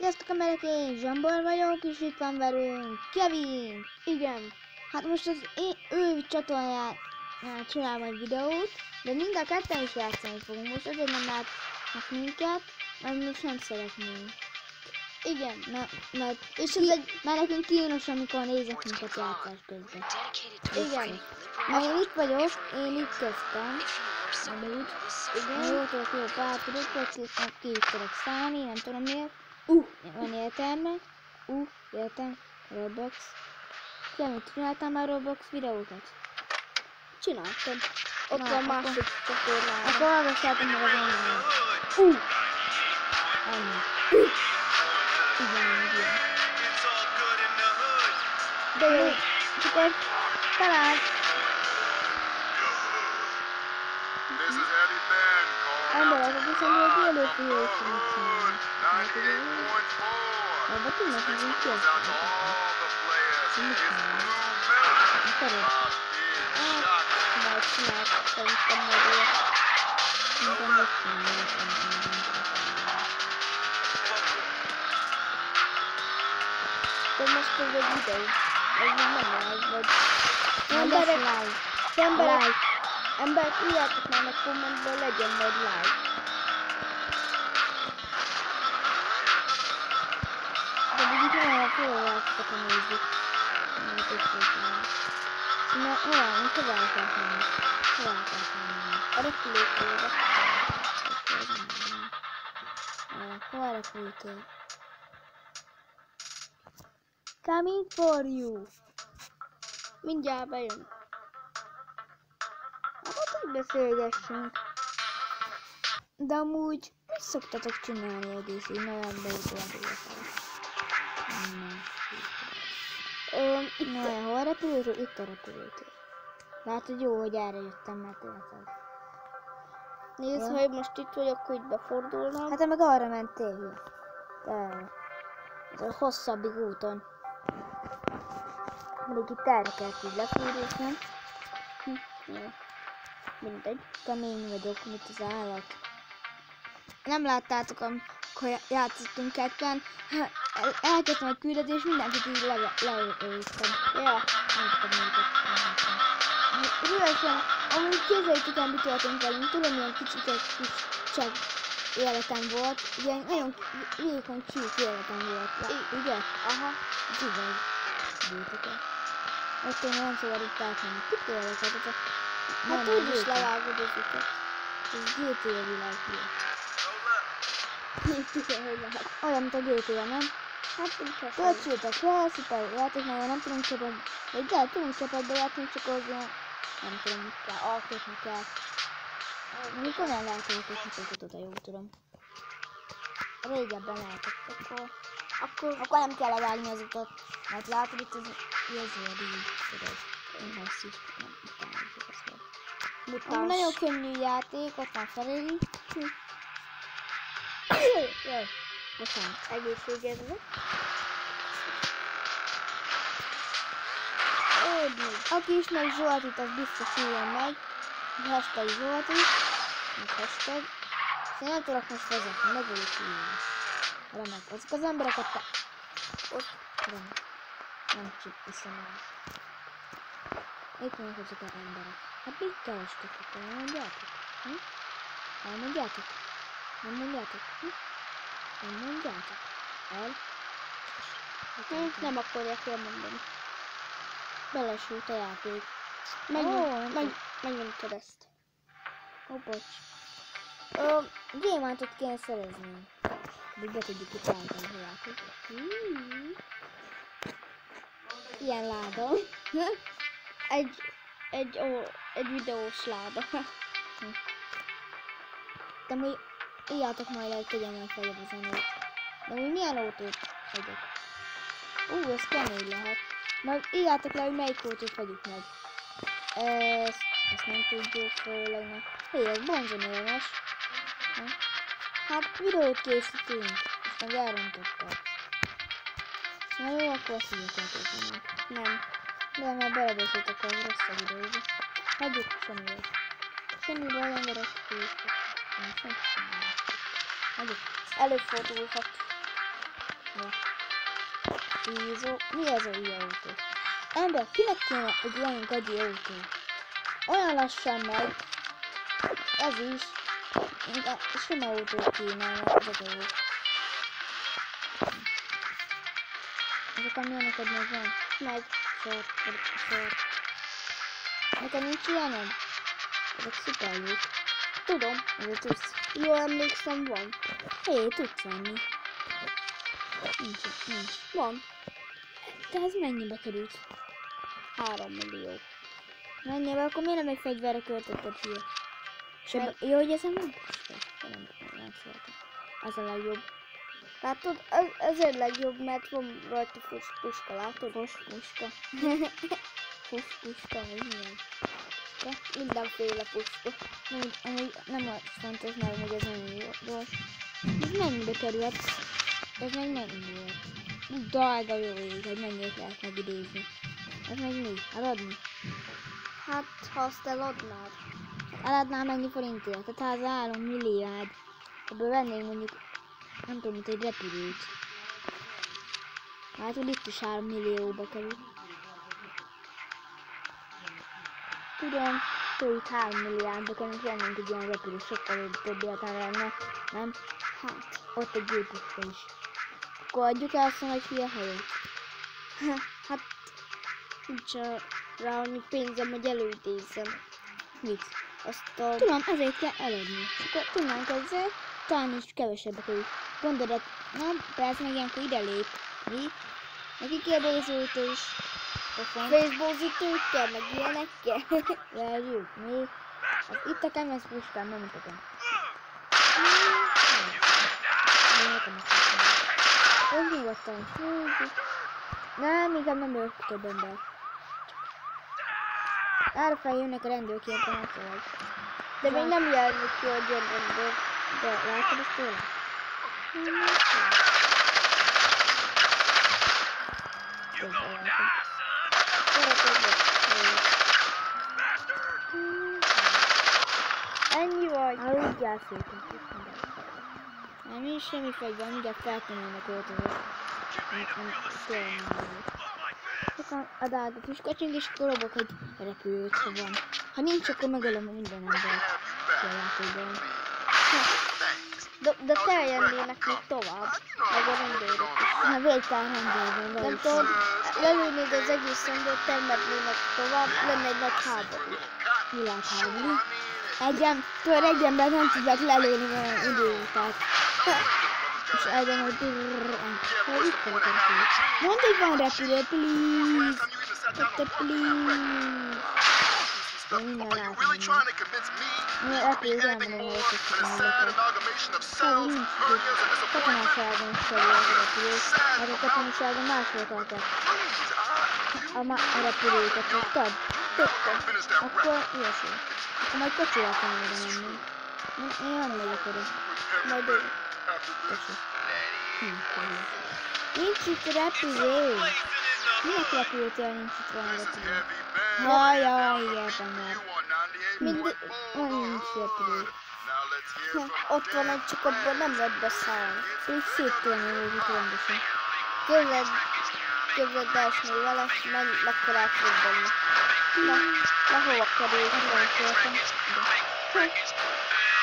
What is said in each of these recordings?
Sziasztok emberek, én Zsambor vagyok, és itt van velünk Kevin. Igen. Hát most az én, ő csatornáján csinál majd videót, de mind a ketten is játszani fogunk. Most azért nem látnak minket, mert most nem szeretnénk. Igen. Mert, mert, És ez egy... mert nekünk kínos, amikor nézek minket játszás közben. Igen. Na én itt vagyok, én itt kezdtem. Amúgy. Igen. Jó, tudok jó pár tudok, ki is tudok szállni, nem tudom miért. Uh, van értelme. Uh, értem. Roblox. Kevin, csináltam már Roblox videókat? Csináltam. Ott Na, van másik csatornán. Akkor hallgassátok meg az enyémet. Uh! Ennyi. Uh! Igen, igen. De jó. Akkor talán emberek, calling akik szerintem egy élő fiúk fognak csinálni. Hát, ugye, 98.4. Abba tudnak, hogy így Goes out to all the players. Mit It's csinálni? Blue Akarod? Mountain. Big shot. Majd csinálok szerintem majd ilyet. Szerintem mit csinálni? De most ez egy videó. Ez még nem live, fölválasztok a nézik. Mert összeállni. Na, olyan, most hova akarsz menni? Hova akarsz menni? A repülőtérre. Akkor Hova repültél? Coming for you! Mindjárt bejön. Hát így beszélgessünk. De amúgy mit szoktatok csinálni egész így nagyon beutolni Nem. Ö, Itt Na, hol a repülőtér? Itt a repülőtér. Látod, jó, hogy erre jöttem, mert érted. nézd, ha én most itt vagyok, akkor itt befordulnám. Hát te meg arra mentél, hülye. Te. Ez a hosszabbik úton. Mondjuk itt erre kell így lefúrni, Hm, jó. Mindegy. Kemény vagyok, mint az állat. Nem láttátok, amikor já- játszottunk ketten, el- elkezdtem egy küldetést, mindenkit így leöltem. Ja. Nem tudom, Rüvesen, amúgy képzeljétek el, mi történt velünk, tudom, milyen kicsit egy kis csak életem volt, ugye nagyon vékony csík életem volt, I- ugye? Aha. Igaz. Tudjátok el. Ott én nem szabad itt átmenni. Kit érdekel? Ez a... Hát úgy is levágod az utat. Ez GTA világ hülye. Igen, hogy lehet. Olyan, mint a GTA, nem? Hát úgy hasonló. Töltsétek fel, szuper játék, nagyon nem tudunk csapat, vagy de tudunk csapatba játszani, csak az nem tudom, mit kell, alkotni kell. Mikor nem lehet alkotni cuccot, ha jól tudom. Régebben lehetett, akkor, Akkor akkor nem kell levágni az utat, mert látod itt az ezért így, tudod, én hosszú, nem tudom, hogy ezt volt. Nagyon könnyű játék, ott van Ferrari. Jaj, bocsánat. Egészségedre. Ódni. Aki ismeri Zsoltit, az biztos írjon meg. Hashtag Zsolti. Meg hashtag. És én nem tudok most vezetni, meg vagyok írni. Remek. Azok az emberek ott a... Ott. Remek. Nem csak iszom el. Itt vannak azok az emberek. Hát mit kerestek itt? Nem mondjátok? Hm? Elmondjátok? Nem mondjátok? Hm? Nem mondjátok? El? Hm, Nem akarják elmondani. Belesült a játék. Ó, nem meg, megnyomtad ezt. Ó, bocs. Ö, gyémántot kéne szerezni. Még be tudjuk itt állítani a játék. Hmm. Ilyen láda. Egy, egy, ó, egy videós láda. De mi írjátok majd hogy tegyen meg feljebb a zenét. De mi milyen autót hagyok? Ú, ez kemény lehet. Majd írjátok le, hogy melyik autót hagyjuk meg. Ezt, ezt nem tudjuk főleg meg. Hé, ez bonzonélmes. Hát videót készítünk, és meg elrontottak. Na jó, akkor írjátok meg. Nem. De már belebeszéltek a rossz a videóba. Hagyjuk semmivel. Semmi készítek. Nem, semmi. Hagyjuk. Előfordulhat. bízó. Mi ez a ilyen autó? Ember, kinek kéne egy olyan gagyi autó? Olyan lassan megy. Ez is. Inkább sima autó kéne, ezek a jók. Ezek a milyenek neked meg van? Meg. Sor, sor. Neked nincs ilyened? Ezek szuper jók. Tudom. Ezért tudsz. Jó emlékszem, van. Hé, tudsz venni. Nincs, nincs. Van. De ez mennyibe került? 3 millió. Mennyibe? Akkor miért nem egy fegyverre költötted hülye? És jó, hogy ezen nem. Nem, nem szeretem. Az a legjobb. Látod, ez, ezért legjobb, mert van rajta fos puska, látod? Fos puska. Fos puska, vagy milyen? Mindenféle puska. Nem, amúgy nem az fontos, mert amúgy ez nagyon jó. Ez mennyibe került? Ez meg mennyi volt? Drága jó ég, hogy mennyit lehet megidézni. Ez meg mi? Eladni? Hát, ha azt eladnád. Eladnál mennyi forintért? Tehát az 3 milliárd, ebből vennénk mondjuk, nem tudom, mint egy repülőt. Hát, hogy itt is 3 millióba kerül. Tudom, hogy itt 3 milliárdba kerül, és vennénk egy ilyen repülőt, sokkal több értelme lenne, nem? Hát, ott egy géppuska is. Akkor adjuk el azt, hogy hülye hajót. Hát, nincs rá annyi pénzem, hogy előidézzem. Mit? Azt a... Tudom, ezért kell eladni. És akkor tudnánk ezzel, talán is kevesebbe kerül. Gondolod, nem, persze meg ilyenkor ide lép. Mi? Neki kérdezőt is. Pofon. Facebookítőkkel, meg ilyenekkel. Verjük, mi? Az itt a kemény puskám, nem mutatom. Nem nekem a puskám. Ön nyugodtan. Hú, hú. Nem, inkább nem ölök több ember. Arra feljönnek a rendőrök ilyenkor megszólal. De még nem jelzik ki, hogy jön rendőr. De látod ezt tőle? You gonna die, son. Ennyi vagy. Aludjál szépen. Nem is semmi fegyver, mindjárt nem jó. Sokan a drága kis kocsink, és akkor robok egy repülőt, ha van. Ha nincs, akkor megölöm minden embert. a játékban. De, de teljenének még tovább. Meg a rendőrök is. Ha végtelen rendőrben Nem tudom, lelőnéd az egész rendőrt, temetnének tovább, lenne egy nagy háború. Világháború. Egy em- tudod, egy ember nem tudják lelőni olyan idő, tehát... És egyen, hogy Hol itt van a? Mondd, hogy van repülő, please! Te please! De minden Are you látom. really trying to convince me you could be anything more than a sad amalgamation of cells, hernias, and disappointment? Katonaságon is kerül a repülő, mert a katonaságon máshol tartják Please, ah, a, repülőket, tudtad? Rap. Akkor ilyesmi. Akkor majd kocsival kell oda menni. Én- nem megyek oda. Majd ő. Kocsi. Hm, kocsi. Nincs itt repülő. Minek repülőtél nincs itt is repülő? Jajjaj, értem már. You on 98.4. Mindig van nincs repülő. Ott van egy, csak abban nem lehet beszállni. Úgy széttolni őket rendesen. El, és még vele, menj, akkor át fog benni. Na, na hova kerül? Nem féltem.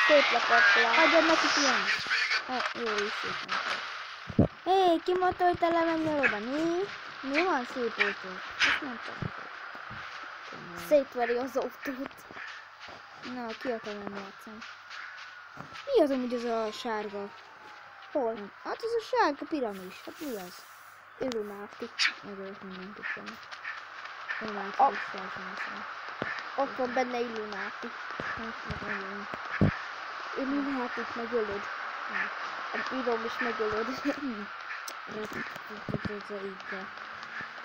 Szép leparkolás. Adjad nekik ilyen. Hát, jó is szépen. Hé, ki mondta, hogy te lemennél oda? Mi? Mi van szép autó? Ezt nem tudom. Szétveri az autót. Na, ki akar menni játszani? Mi az amúgy az a sárga? Hol? Hát az a sárga piramis. Hát mi az? Illuminati. Megölök mindenkit benne. Látom, hogy sárga lesz. Ott van benne Illuminati. Hát, meg. Illuminatit megölöd. A pirom is megölöd.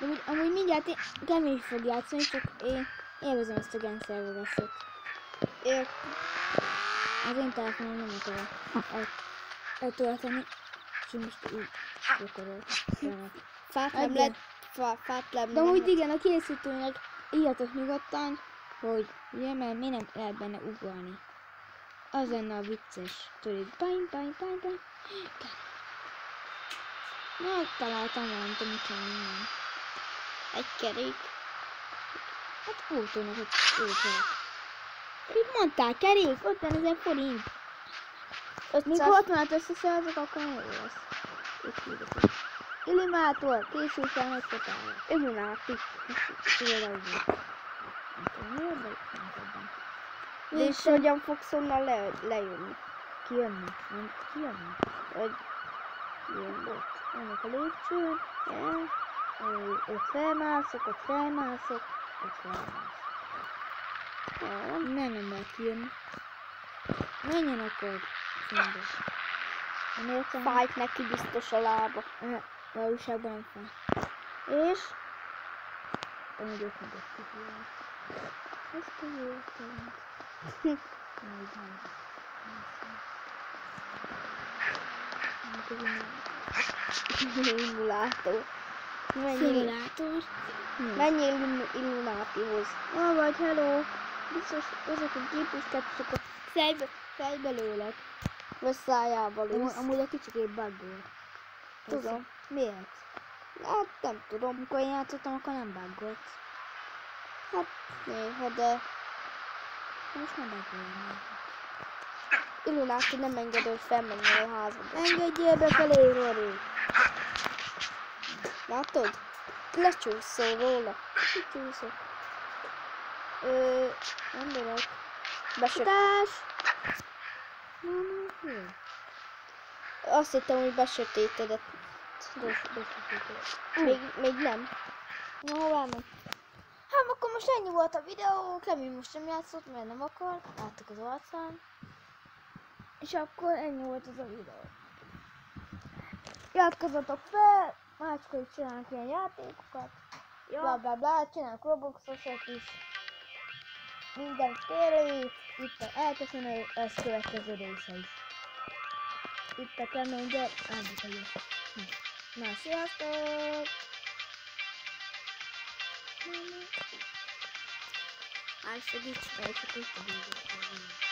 Amúgy, amúgy mindjárt én kemény fog játszani, csak én élvezem ezt a genszervezetet. Ért. Az én telefonom nem akar el- eltölteni, és én most így gyakorol. Fát nem fa, fát nem De amúgy igen, a készítőnek írjatok nyugodtan, hogy ugye, mert mi nem lehet benne ugolni. Az lenne a vicces. Tudod, bány, bány, bány, bány. Megtaláltam valamit, ami kell innen. Egy kerék. Hát kultúrnak egy őket. Mit mondtál? Kerék? 50 ezer forint. Míg 500 60-at összeszerzek, akkor jó lesz. Itt hirdetik. Illumátor, készültem megfotára. Illuminati. Tudod, az így. Nem tudom, miért, de nem tudom. De és hogyan fogsz onnan le, lejönni? Kijönni. Nem kijönni. Hogy Jön ott. Ennek a lépcsőn. Ö, Ott felmászok, ott felmászok, ott felmászok. Nem, nem lehet kijönni. Menjen akkor. Fájt neki biztos a lába. Ne, Valóságban nem fáj. És... Amúgy ott meg ott kijön. Ez kijön. Még nem. Nem tudom. Illuminátó. Menjél, Szimulátor. menjél Illu- Illuminátihoz. Ah, vagy hello. Biztos ezeket gépuskát fejbe, fejbe lőlek. Vagy szájába lősz. amúgy egy kicsit buggol. Tudom. Miért? Hát nem tudom. Amikor én játszottam, akkor nem buggolt. Hát néha, de Most nem buggol. Illuminati nem engedő, hogy felmenjél a házadba. Engedjél be felé, Rory. Látod? Lecsúszol róla. Kicsúszok. Ö, nem bírok. Besöt... Futás! Na, na, jó. Azt hittem, hogy besötétedett. Dos. Még, még nem. Na, hová Hát akkor most ennyi volt a videó, Kemi most nem játszott, mert nem akar, láttuk az arcán. És akkor ennyi volt az a videó. Iratkozzatok fel, máskor is csinálunk ilyen játékokat. Ja. Bla bla bla, csinálunk Robuxosat is. Minden tényleg, itt a elköszönő, ez következő része is. Itt a kemény gyere, áldjuk Na, sziasztok! Már segíts, mert csak itt a videó.